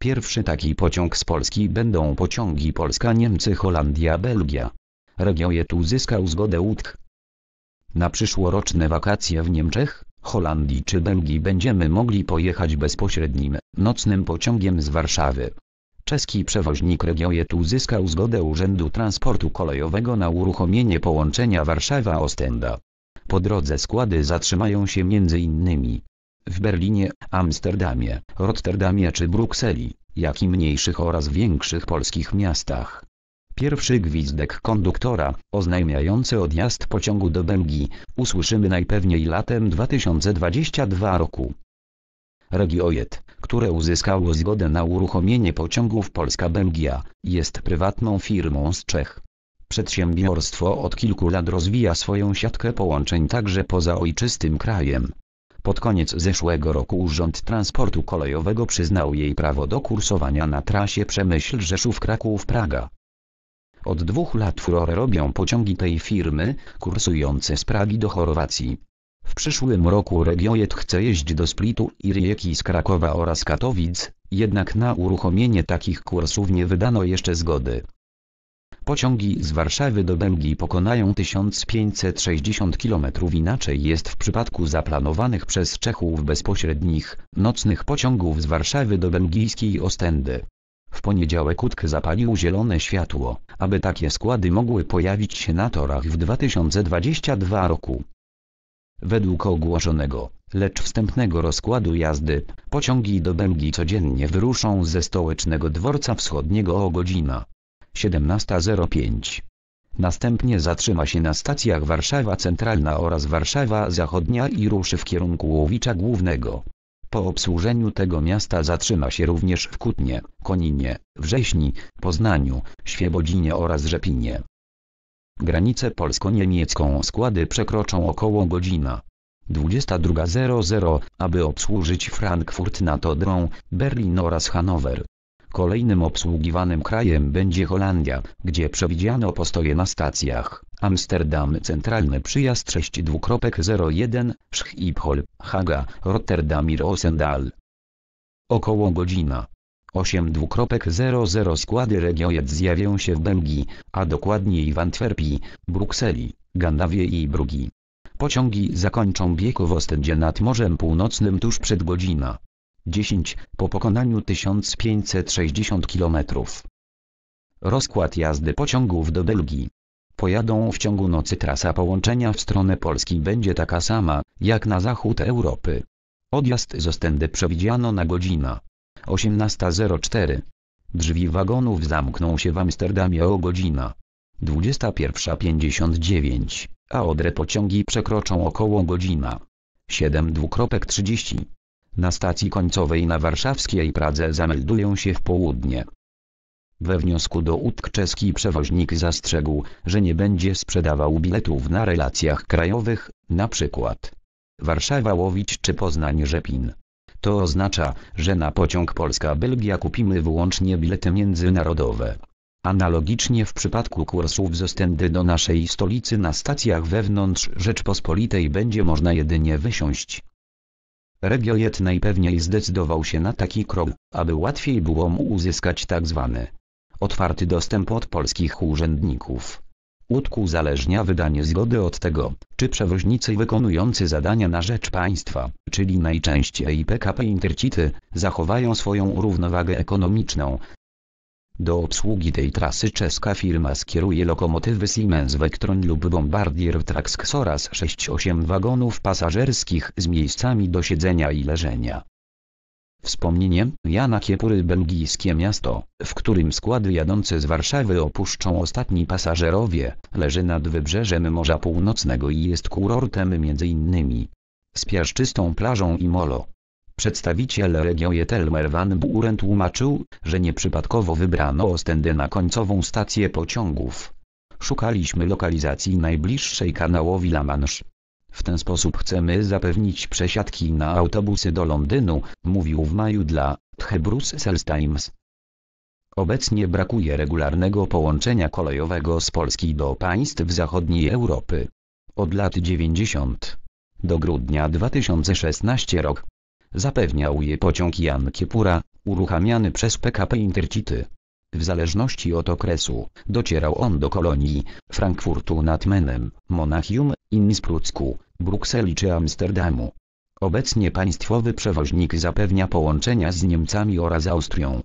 Pierwszy taki pociąg z Polski będą pociągi Polska-Niemcy Holandia-Belgia. Regiojet uzyskał zgodę UTK. Na przyszłoroczne wakacje w Niemczech, Holandii czy Belgii będziemy mogli pojechać bezpośrednim, nocnym pociągiem z Warszawy. Czeski przewoźnik Regiojet uzyskał zgodę Urzędu Transportu Kolejowego na uruchomienie połączenia Warszawa-Ostenda. Po drodze składy zatrzymają się m.in. w Berlinie, Amsterdamie, Rotterdamie czy Brukseli, jak i mniejszych oraz większych polskich miastach. Pierwszy gwizdek konduktora, oznajmiający odjazd pociągu do Belgii, usłyszymy najpewniej latem 2022 roku. Regiojet, które uzyskało zgodę na uruchomienie pociągów Polska-Belgia, jest prywatną firmą z Czech. Przedsiębiorstwo od kilku lat rozwija swoją siatkę połączeń także poza ojczystym krajem. Pod koniec zeszłego roku Urząd Transportu Kolejowego przyznał jej prawo do kursowania na trasie Przemyśl-Rzeszów-Kraków-Praga. Od dwóch lat furorę robią pociągi tej firmy, kursujące z Pragi do Chorwacji. W przyszłym roku Regiojet chce jeździć do Splitu i Rijeki z Krakowa oraz Katowic, jednak na uruchomienie takich kursów nie wydano jeszcze zgody. Pociągi z Warszawy do Belgii pokonają 1560 km inaczej jest w przypadku zaplanowanych przez Czechów bezpośrednich, nocnych pociągów z Warszawy do belgijskiej Ostendy. W poniedziałek Utk zapalił zielone światło, aby takie składy mogły pojawić się na torach w 2022 roku. Według ogłoszonego, lecz wstępnego rozkładu jazdy, pociągi do Belgii codziennie wyruszą ze stołecznego dworca wschodniego o godzina 17.05. Następnie zatrzyma się na stacjach Warszawa Centralna oraz Warszawa Zachodnia i ruszy w kierunku Łowicza Głównego. Po obsłużeniu tego miasta zatrzyma się również w Kutnie, Koninie, Wrześni, Poznaniu, Świebodzinie oraz Rzepinie. Granicę polsko-niemiecką składy przekroczą około godzina 22.00, aby obsłużyć Frankfurt nad Odrą, Berlin oraz Hanower. Kolejnym obsługiwanym krajem będzie Holandia, gdzie przewidziano postoje na stacjach Amsterdam Centralny Przyjazd 6.01, Schiphol, Haga, Rotterdam i Roosendaal. Około godzina 8.00 składy Regiojet zjawią się w Belgii, a dokładniej w Antwerpii, Brukseli, Gandawie i Brugi. Pociągi zakończą bieg w Ostendzie nad Morzem Północnym tuż przed godzina 10 po pokonaniu 1560 km. Rozkład jazdy pociągów do Belgii. Pojadą w ciągu nocy trasa połączenia w stronę Polski będzie taka sama, jak na zachód Europy. Odjazd z Ostendy przewidziano na godzinę 18.04. Drzwi wagonów zamkną się w Amsterdamie o godzina 21.59, a odre pociągi przekroczą około godzina 7.30. Na stacji końcowej na warszawskiej Pradze zameldują się w południe. We wniosku do UTK czeski przewoźnik zastrzegł, że nie będzie sprzedawał biletów na relacjach krajowych, np. Warszawa-Łowicz czy Poznań-Rzepin. To oznacza, że na pociąg Polska-Belgia kupimy wyłącznie bilety międzynarodowe. Analogicznie w przypadku kursów z Ostendy do naszej stolicy na stacjach wewnątrz Rzeczpospolitej będzie można jedynie wysiąść. Regiojet najpewniej zdecydował się na taki krok, aby łatwiej było mu uzyskać. Tak otwarty dostęp od polskich urzędników. Łódku uzależnia wydanie zgody od tego, czy przewoźnicy wykonujący zadania na rzecz państwa, czyli najczęściej PKP Intercity, zachowają swoją równowagę ekonomiczną. Do obsługi tej trasy czeska firma skieruje lokomotywy Siemens Vectron lub Bombardier Trax oraz 6-8 wagonów pasażerskich z miejscami do siedzenia i leżenia. Wspomnienie Jana Kiepury belgijskie miasto, w którym składy jadące z Warszawy opuszczą ostatni pasażerowie, leży nad wybrzeżem Morza Północnego i jest kurortem m.in. z piaszczystą plażą i molo. Przedstawiciel Regiojet Elmer Van Buren tłumaczył, że nieprzypadkowo wybrano Ostendę na końcową stację pociągów. Szukaliśmy lokalizacji najbliższej kanałowi La Manche. W ten sposób chcemy zapewnić przesiadki na autobusy do Londynu, mówił w maju dla The Brussels Times. Obecnie brakuje regularnego połączenia kolejowego z Polski do państw zachodniej Europy. Od lat 90. do grudnia 2016 rok zapewniał je pociąg Jan Kiepura, uruchamiany przez PKP Intercity. W zależności od okresu, docierał on do kolonii, Frankfurtu nad Menem, Monachium, Innsbrucku, Brukseli czy Amsterdamu. Obecnie państwowy przewoźnik zapewnia połączenia z Niemcami oraz Austrią.